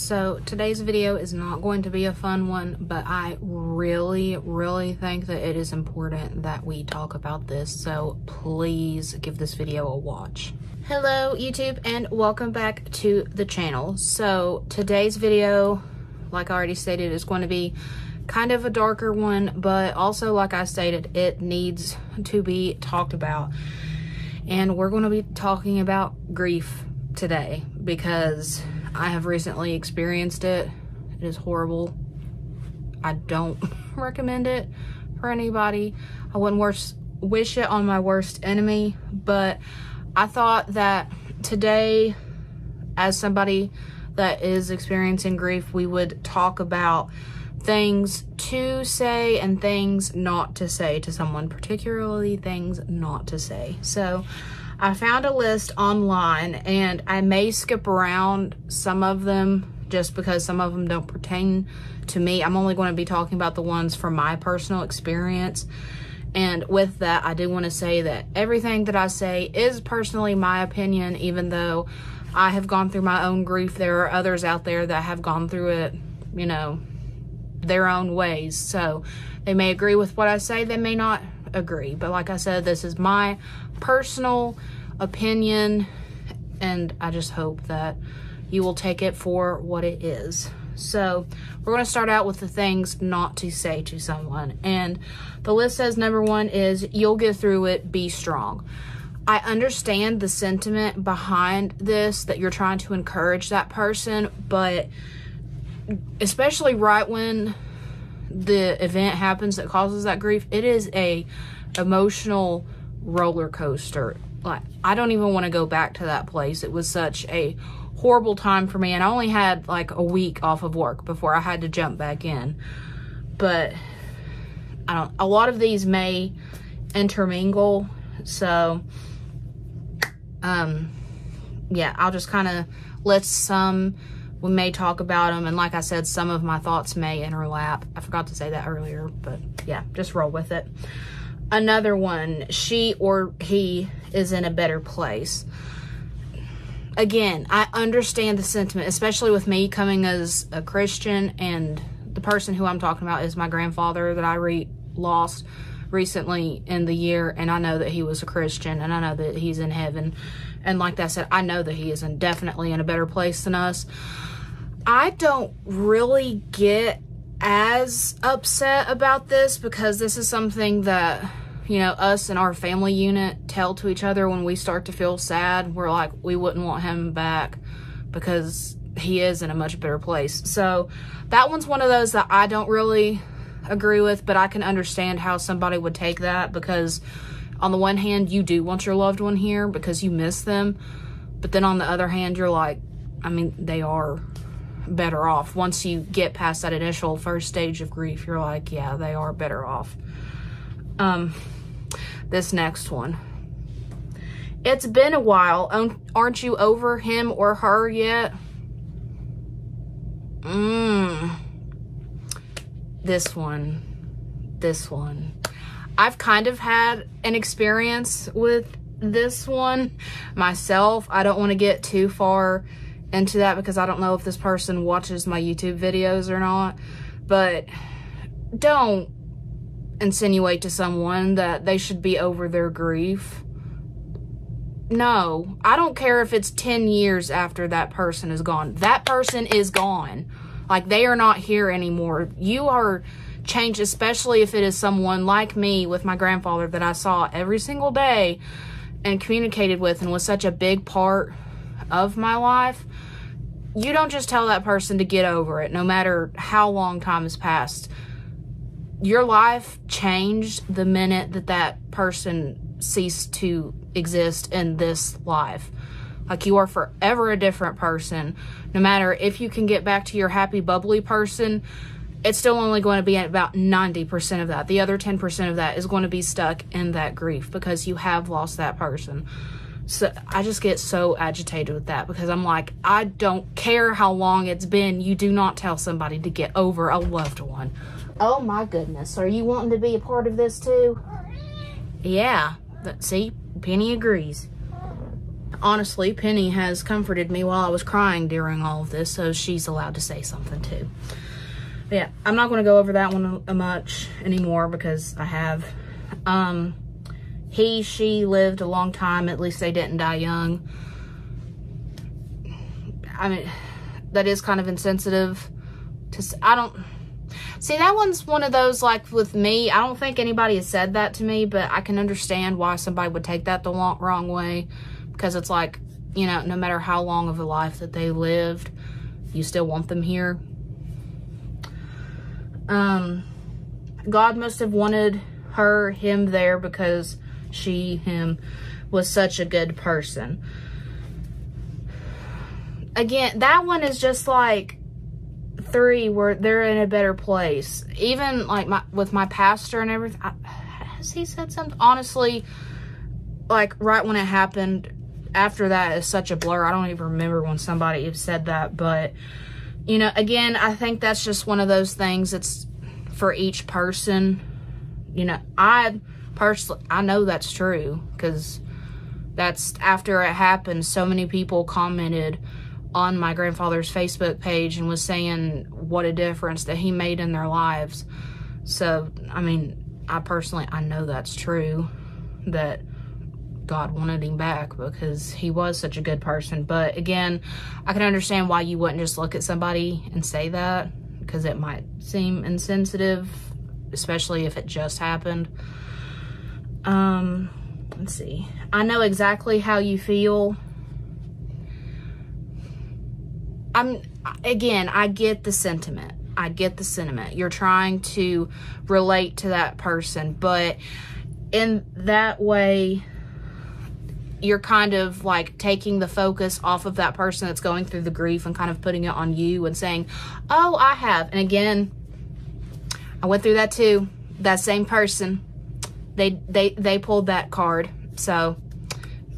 so today's video is not going to be a fun one, but I really, really think that it is important that we talk about this. So please give this video a watch. Hello YouTube and welcome back to the channel. So today's video, like I already stated, is going to be kind of a darker one, but also like I stated, it needs to be talked about. And we're going to be talking about grief today because I have recently experienced it. It is horrible. I don't recommend it for anybody. I wouldn't worse, wish it on my worst enemy, but I thought that today, as somebody that is experiencing grief, we would talk about things to say and things not to say to someone, particularly things not to say. So, I found a list online and I may skip around some of them just because some of them don't pertain to me. I'm only going to be talking about the ones from my personal experience. And with that, I do want to say that everything that I say is personally my opinion, even though I have gone through my own grief. There are others out there that have gone through it, you know, their own ways. So they may agree with what I say, they may not agree. But like I said, this is my personal opinion, and I just hope that you will take it for what it is. So we're going to start out with the things not to say to someone. And the list says number one is you'll get through it, be strong. I understand the sentiment behind this that you're trying to encourage that person, but especially right when the event happens that causes that grief, it is a emotional roller coaster. Like I don't even want to go back to that place. It was such a horrible time for me and I only had like a week off of work before I had to jump back in. But I don't a lot of these may intermingle. So um yeah, I'll just kind of let some we may talk about them and like I said some of my thoughts may interlap. I forgot to say that earlier, but yeah, just roll with it. Another one, she or he is in a better place. Again, I understand the sentiment, especially with me coming as a Christian and the person who I'm talking about is my grandfather that I re lost recently in the year and I know that he was a Christian and I know that he's in heaven. And like that said, I know that he is in, definitely in a better place than us. I don't really get as upset about this because this is something that you know, us and our family unit tell to each other when we start to feel sad. We're like, we wouldn't want him back because he is in a much better place. So that one's one of those that I don't really agree with, but I can understand how somebody would take that because on the one hand, you do want your loved one here because you miss them. But then on the other hand, you're like, I mean, they are better off. Once you get past that initial first stage of grief, you're like, yeah, they are better off. Um, this next one. It's been a while. Aren't you over him or her yet? Mmm. This one. This one. I've kind of had an experience with this one myself. I don't want to get too far into that because I don't know if this person watches my YouTube videos or not. But don't insinuate to someone that they should be over their grief. No, I don't care if it's 10 years after that person is gone. That person is gone. Like they are not here anymore. You are changed, especially if it is someone like me with my grandfather that I saw every single day and communicated with and was such a big part of my life. You don't just tell that person to get over it, no matter how long time has passed your life changed the minute that that person ceased to exist in this life. Like you are forever a different person. No matter if you can get back to your happy, bubbly person, it's still only going to be at about 90% of that. The other 10% of that is going to be stuck in that grief because you have lost that person. So I just get so agitated with that because I'm like, I don't care how long it's been. You do not tell somebody to get over a loved one. Oh my goodness. Are you wanting to be a part of this too? Yeah. See, Penny agrees. honestly, Penny has comforted me while I was crying during all of this, so she's allowed to say something too. Yeah, I'm not going to go over that one much anymore because I have. Um, he, she lived a long time. At least they didn't die young. I mean, that is kind of insensitive. To, I don't... See, that one's one of those, like, with me, I don't think anybody has said that to me, but I can understand why somebody would take that the long, wrong way. Because it's like, you know, no matter how long of a life that they lived, you still want them here. Um, God must have wanted her, him there because she, him, was such a good person. Again, that one is just like three where they're in a better place. Even like my with my pastor and everything. I, has he said something? Honestly, like right when it happened, after that is such a blur. I don't even remember when somebody said that. But, you know, again, I think that's just one of those things that's for each person. You know, I personally, I know that's true because that's after it happened, so many people commented on my grandfather's Facebook page and was saying what a difference that he made in their lives. So, I mean, I personally, I know that's true that God wanted him back because he was such a good person. But again, I can understand why you wouldn't just look at somebody and say that because it might seem insensitive, especially if it just happened. Um, let's see. I know exactly how you feel I'm again, I get the sentiment. I get the sentiment. You're trying to relate to that person, but in that way you're kind of like taking the focus off of that person that's going through the grief and kind of putting it on you and saying, "Oh, I have." And again, I went through that too. That same person, they they they pulled that card. So,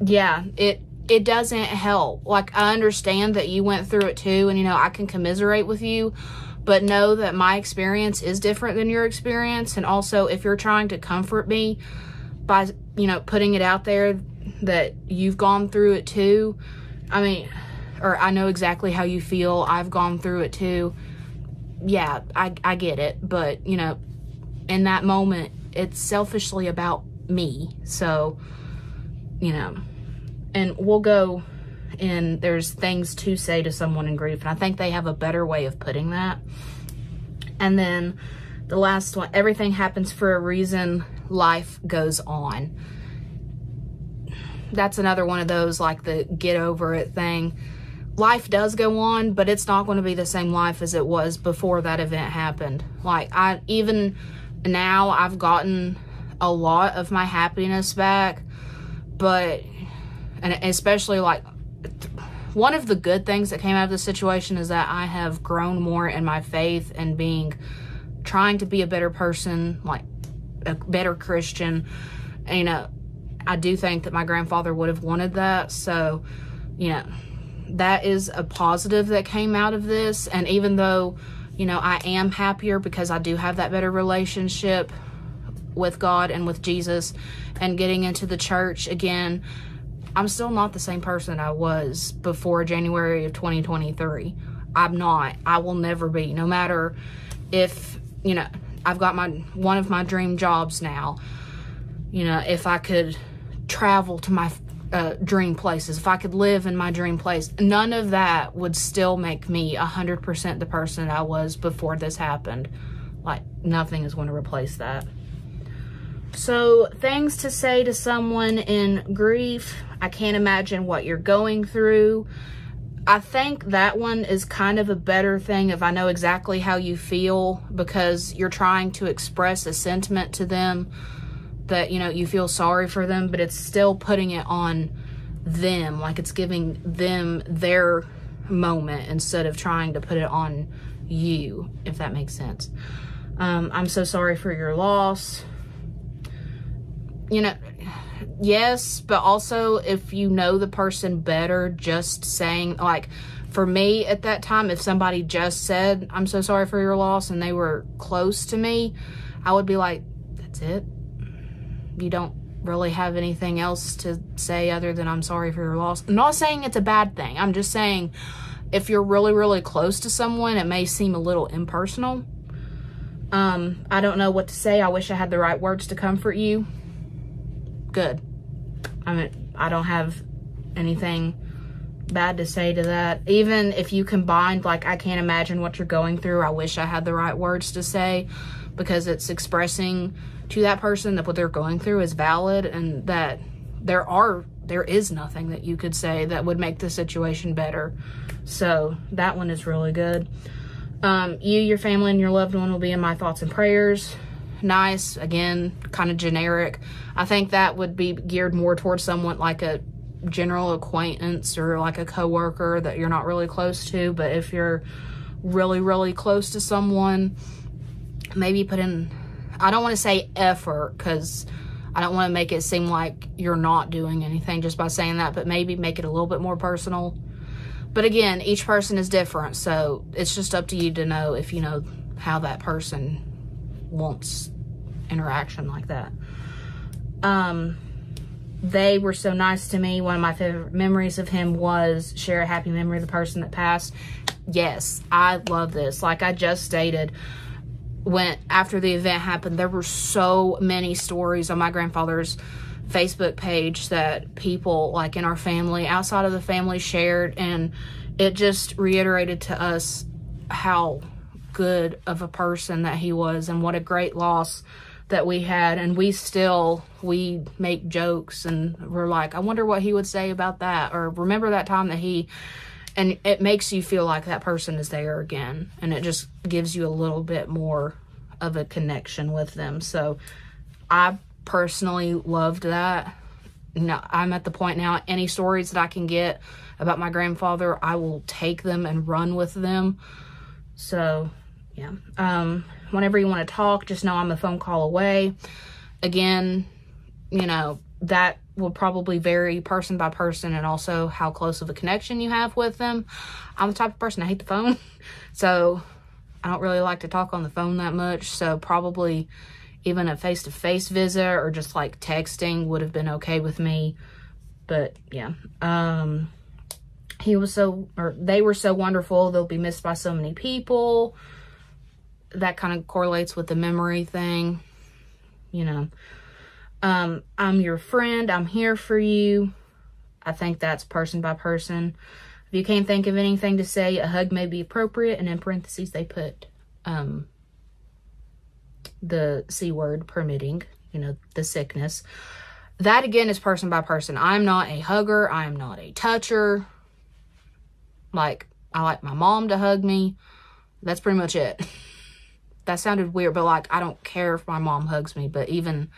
yeah, it it doesn't help. Like, I understand that you went through it too, and, you know, I can commiserate with you, but know that my experience is different than your experience. And also, if you're trying to comfort me by, you know, putting it out there that you've gone through it too, I mean, or I know exactly how you feel, I've gone through it too. Yeah, I, I get it, but, you know, in that moment, it's selfishly about me. So, you know, and we'll go and there's things to say to someone in grief. And I think they have a better way of putting that. And then the last one, everything happens for a reason, life goes on. That's another one of those like the get over it thing. Life does go on, but it's not going to be the same life as it was before that event happened. Like I even now I've gotten a lot of my happiness back, but and especially like one of the good things that came out of the situation is that I have grown more in my faith and being trying to be a better person, like a better Christian. You know, I do think that my grandfather would have wanted that. So, you know, that is a positive that came out of this. And even though, you know, I am happier because I do have that better relationship with God and with Jesus and getting into the church again, I'm still not the same person I was before January of 2023. I'm not. I will never be. No matter if, you know, I've got my one of my dream jobs now. You know, if I could travel to my uh, dream places, if I could live in my dream place, none of that would still make me 100% the person I was before this happened. Like, nothing is going to replace that. So, things to say to someone in grief. I can't imagine what you're going through. I think that one is kind of a better thing if I know exactly how you feel because you're trying to express a sentiment to them that, you know, you feel sorry for them, but it's still putting it on them. Like it's giving them their moment instead of trying to put it on you, if that makes sense. Um, I'm so sorry for your loss you know, yes, but also if you know the person better, just saying, like, for me at that time, if somebody just said, I'm so sorry for your loss, and they were close to me, I would be like, that's it. You don't really have anything else to say other than I'm sorry for your loss. I'm not saying it's a bad thing. I'm just saying if you're really, really close to someone, it may seem a little impersonal. Um, I don't know what to say. I wish I had the right words to comfort you. Good. I mean, I don't have anything bad to say to that. Even if you combined, like, I can't imagine what you're going through. I wish I had the right words to say because it's expressing to that person that what they're going through is valid and that there are there is nothing that you could say that would make the situation better. So that one is really good. Um, you, your family, and your loved one will be in my thoughts and prayers. Nice, again, kind of generic. I think that would be geared more towards someone like a general acquaintance or like a coworker that you're not really close to. But if you're really, really close to someone, maybe put in, I don't want to say effort because I don't want to make it seem like you're not doing anything just by saying that, but maybe make it a little bit more personal. But again, each person is different, so it's just up to you to know if you know how that person wants interaction like that. Um, they were so nice to me. One of my favorite memories of him was share a happy memory of the person that passed. Yes, I love this. Like I just stated, when after the event happened, there were so many stories on my grandfather's Facebook page that people like in our family, outside of the family, shared, and it just reiterated to us how good of a person that he was and what a great loss that we had. And we still we make jokes and we're like i wonder what he would say about that or remember that time that he and it makes you feel like that person is there again and it just gives you a little bit more of a connection with them. So i personally loved that. No i'm at the point now any stories that i can get about my grandfather i will take them and run with them. So yeah. Um whenever you want to talk just know i'm a phone call away. Again you know that will probably vary person by person and also how close of a connection you have with them. I'm the type of person I hate the phone. So I don't really like to talk on the phone that much. So probably even a face-to-face visit or just like texting would have been okay with me. But yeah, um, he was so, or they were so wonderful. They'll be missed by so many people. That kind of correlates with the memory thing, you know. Um, I'm your friend. I'm here for you. I think that's person by person. If you can't think of anything to say, a hug may be appropriate. And in parentheses, they put um, the C word permitting, you know, the sickness. That again is person by person. I'm not a hugger. I'm not a toucher. Like, I like my mom to hug me. That's pretty much it. that sounded weird, but like, I don't care if my mom hugs me, but even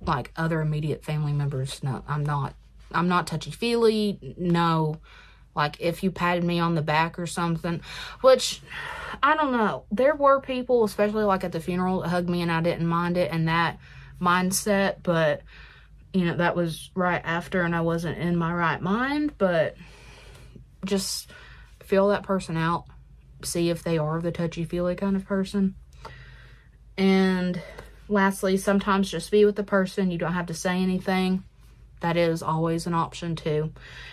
like other immediate family members. No, I'm not. I'm not touchy feely. No. Like if you patted me on the back or something, which I don't know. There were people, especially like at the funeral, that hugged me and I didn't mind it and that mindset, but you know, that was right after and I wasn't in my right mind, but just feel that person out. See if they are the touchy feely kind of person. And Lastly, sometimes just be with the person. You don't have to say anything. That is always an option too.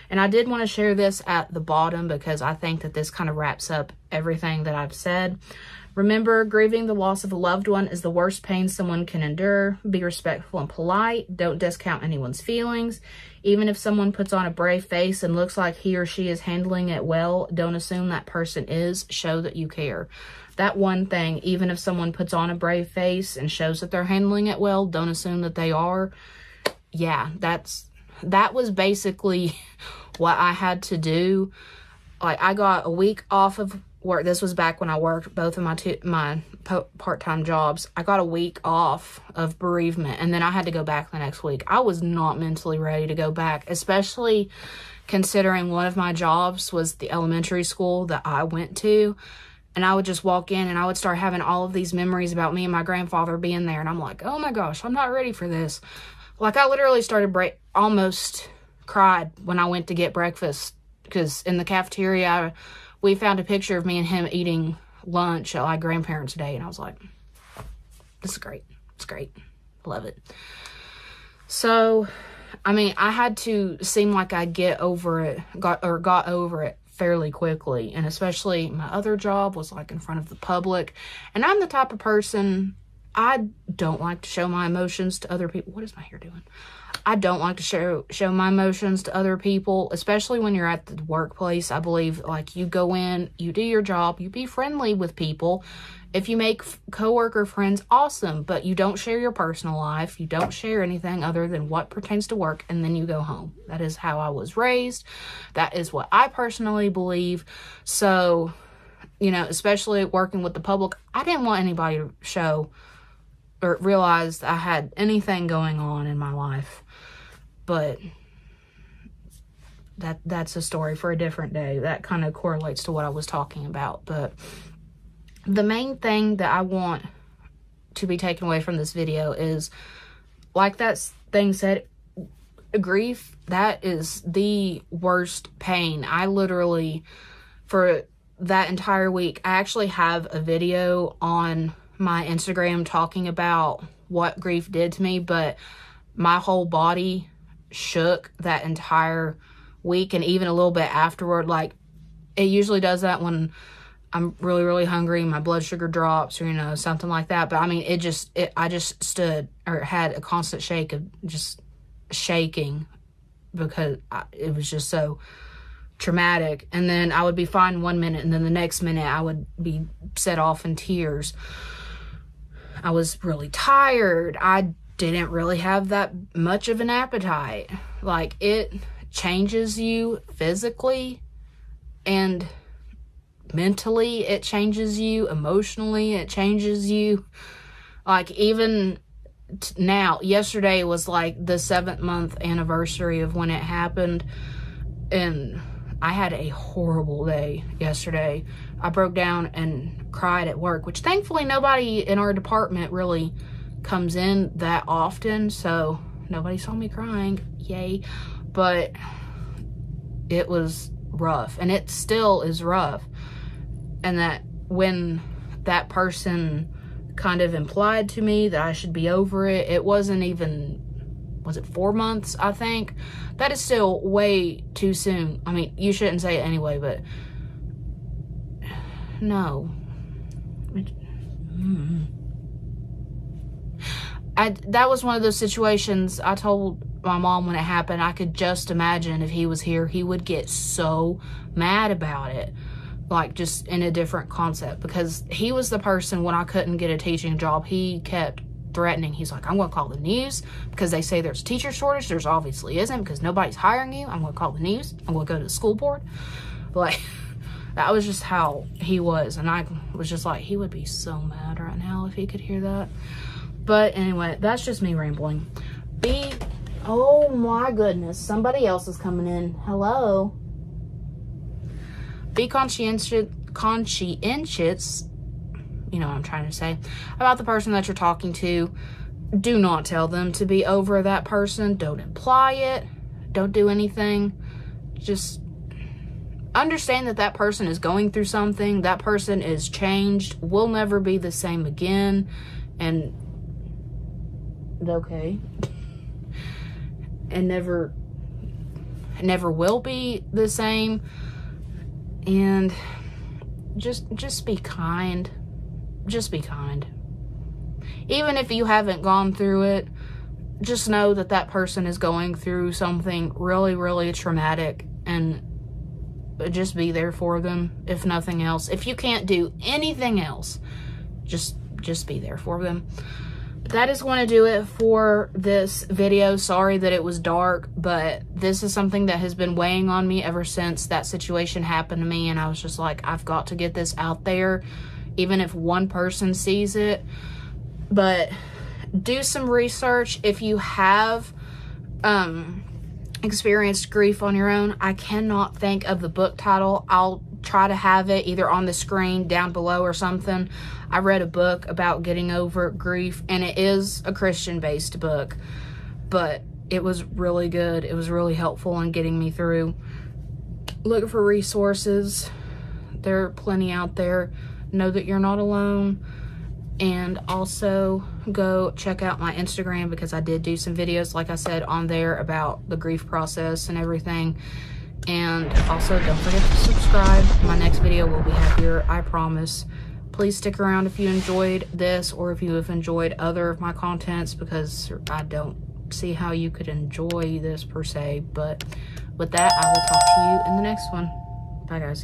And I did want to share this at the bottom because I think that this kind of wraps up everything that I've said. Remember, grieving the loss of a loved one is the worst pain someone can endure. Be respectful and polite. Don't discount anyone's feelings. Even if someone puts on a brave face and looks like he or she is handling it well, don't assume that person is. Show that you care that one thing, even if someone puts on a brave face and shows that they're handling it well, don't assume that they are. Yeah, that's, that was basically what I had to do. Like I got a week off of work. This was back when I worked both of my two, my part-time jobs. I got a week off of bereavement and then I had to go back the next week. I was not mentally ready to go back, especially considering one of my jobs was the elementary school that I went to and I would just walk in and I would start having all of these memories about me and my grandfather being there. And I'm like, oh my gosh, I'm not ready for this. Like I literally started break, almost cried when I went to get breakfast because in the cafeteria, we found a picture of me and him eating lunch at like grandparents' day. And I was like, this is great. It's great. Love it. So, I mean, I had to seem like I get over it, got or got over it fairly quickly. And especially my other job was like in front of the public. And I'm the type of person I don't like to show my emotions to other people. What is my hair doing? I don't like to show show my emotions to other people, especially when you're at the workplace. I believe like you go in, you do your job, you be friendly with people. If you make coworker friends, awesome, but you don't share your personal life. You don't share anything other than what pertains to work and then you go home. That is how I was raised. That is what I personally believe. So, you know, especially working with the public, I didn't want anybody to show or realize I had anything going on in my life but that that's a story for a different day. That kind of correlates to what I was talking about. But the main thing that I want to be taken away from this video is like that thing said grief that is the worst pain. I literally for that entire week I actually have a video on my Instagram talking about what grief did to me, but my whole body shook that entire week and even a little bit afterward. Like it usually does that when I'm really, really hungry, my blood sugar drops or, you know, something like that. But I mean, it just, it, I just stood or had a constant shake of just shaking because I, it was just so traumatic. And then I would be fine one minute and then the next minute I would be set off in tears. I was really tired. I didn't really have that much of an appetite. Like it changes you physically and mentally, it changes you emotionally, it changes you. Like even now, yesterday was like the seventh month anniversary of when it happened, and I had a horrible day yesterday. I broke down and cried at work, which thankfully nobody in our department really comes in that often, so nobody saw me crying. Yay. But it was rough, and it still is rough. And that when that person kind of implied to me that I should be over it, it wasn't even was it four months, I think? That is still way too soon. I mean, you shouldn't say it anyway, but no. I, that was one of those situations I told my mom when it happened. I could just imagine if he was here, he would get so mad about it. Like just in a different concept because he was the person when I couldn't get a teaching job, he kept threatening. He's like, I'm going to call the news because they say there's teacher shortage. There's obviously isn't because nobody's hiring you. I'm going to call the news. I'm going to go to the school board. Like, that was just how he was. And I was just like, he would be so mad right now if he could hear that. But anyway, that's just me rambling. Be, oh my goodness, somebody else is coming in. Hello. Be conscientious, conscientious, you know what I'm trying to say, about the person that you're talking to. Do not tell them to be over that person. Don't imply it. Don't do anything. Just understand that that person is going through something. That person is changed, will never be the same again. And okay and never never will be the same and just just be kind. Just be kind. Even if you haven't gone through it just know that that person is going through something really really traumatic and just be there for them if nothing else. If you can't do anything else just just be there for them that is going to do it for this video. Sorry that it was dark, but this is something that has been weighing on me ever since that situation happened to me. And I was just like, I've got to get this out there, even if one person sees it. But do some research. If you have um, experienced grief on your own, I cannot think of the book title. I'll try to have it either on the screen down below or something. I read a book about getting over grief, and it is a Christian based book, but it was really good. It was really helpful in getting me through. Look for resources, there are plenty out there. Know that you're not alone. and also go check out my Instagram because I did do some videos, like I said, on there about the grief process and everything. And also don't forget to subscribe. My next video will be happier, I promise. Please stick around if you enjoyed this or if you have enjoyed other of my contents because I don't see how you could enjoy this per se. But with that, I will talk to you in the next one. Bye guys.